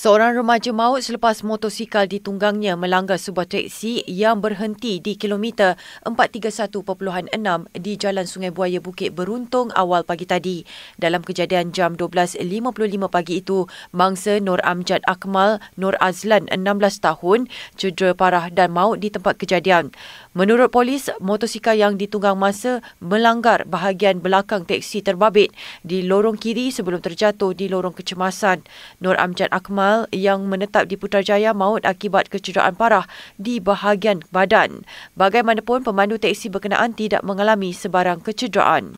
Seorang remaja maut selepas motosikal ditunggangnya melanggar sebuah teksi yang berhenti di kilometer 431.6 di Jalan Sungai Buaya Bukit Beruntung awal pagi tadi. Dalam kejadian jam 12.55 pagi itu, mangsa Nur Amjad Akmal Nur Azlan 16 tahun cedera parah dan maut di tempat kejadian. Menurut polis, motosikal yang ditunggang masa melanggar bahagian belakang teksi terbabit di lorong kiri sebelum terjatuh di lorong kecemasan. Nur Amjad Akmal Kamal yang menetap di Putrajaya maut akibat kecederaan parah di bahagian badan. Bagaimanapun, pemandu teksi berkenaan tidak mengalami sebarang kecederaan.